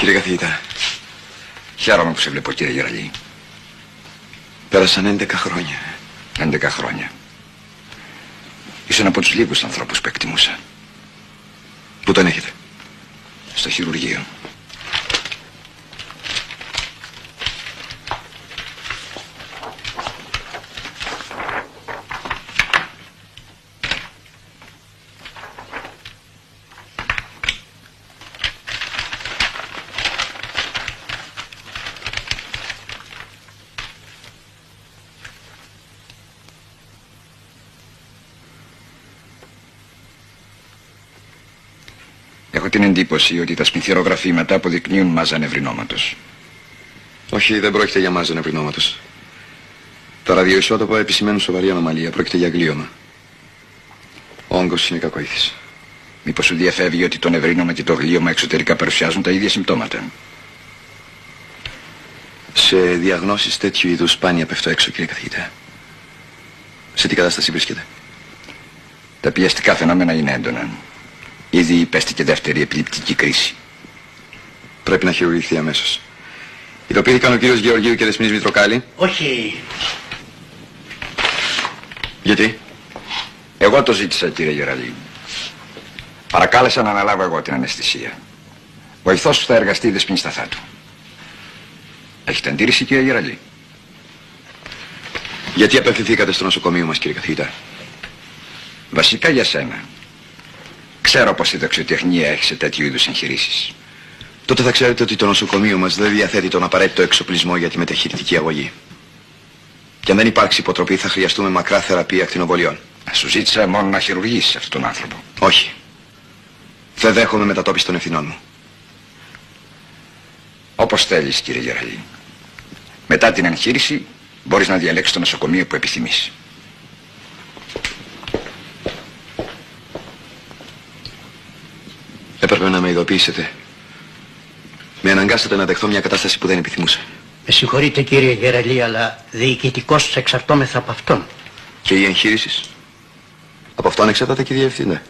Κύριε καθηγητά, Χαίρομαι που σε βλέπω κύριε Γεραλή. πέρασαν 11 χρόνια. 11 χρόνια. Ήσουν από τους λίγους ανθρώπους που εκτιμούσα. Πού τον έχετε; Στο χειρουργείο. Έχω την εντύπωση ότι τα σπινθυρογραφήματα αποδεικνύουν μάζα νευρινόματος. Όχι, δεν πρόκειται για μάζα νευρινόματος. Τα ραδιοϊσότοπα επισημαίνουν σοβαρή ανομαλία. Πρόκειται για γλίωμα. Ο όγκος είναι κακοήθης. Μήπως σου διαφεύγει ότι το νευρίνωμα και το γλίωμα εξωτερικά παρουσιάζουν τα ίδια συμπτώματα; Σε διαγνώσεις τέτοιου είδους σπάνια πέφτω έξω, κύριε καθηγητά. Σε τι κατάσταση βρίσκεται; Τα πιεστικά φαινόμενα είναι έντονα. Ήδη υπέστηκε δεύτερη επιληπτική κρίση. Πρέπει να χειρουργηθεί αμέσως. Ειδοποιήθηκαν ο κύριος Γεωργίου και Δεσμήνης Μητροκάλη. Όχι. Γιατί; Εγώ το ζήτησα κύριε Γεραλή. Παρακάλεσα να αναλάβω εγώ την αναισθησία. Βοηθός σου θα εργαστεί η δεσποινή σταθά του. Έχετε αντίρρηση κύριε Γεραλή; Γιατί απευθυνθήκατε στο νοσοκομείο μας, κύριε καθηγητά; Βασικά για σένα. Ξέρω πως η δεξιοτεχνία έχει σε τέτοιου είδους εγχειρήσεις. Τότε θα ξέρετε ότι το νοσοκομείο μας δεν διαθέτει τον απαραίτητο εξοπλισμό για τη μεταχειρητική αγωγή. Και αν δεν υπάρξει υποτροπή θα χρειαστούμε μακρά θεραπεία ακτινοβολιών. Σου ζήτησα μόνο να χειρουργήσεις αυτόν τον άνθρωπο. Όχι. Δεν δέχομαι μετατόπιση των ευθυνών μου. Όπως θέλεις κύριε Γεραλή. Μετά την εγχείρηση μπορείς να διαλέξεις το νοσοκομείο που επιθυμείς. Έπρεπε να με ειδοποιήσετε. Με αναγκάσατε να δεχθώ μια κατάσταση που δεν επιθυμούσα. Με συγχωρείτε κύριε Γεραλή, αλλά διοικητικώς εξαρτώμεθα από αυτόν. Και η εγχείρηση. Από αυτόν εξαρτάται, κύριε Ευθύντα.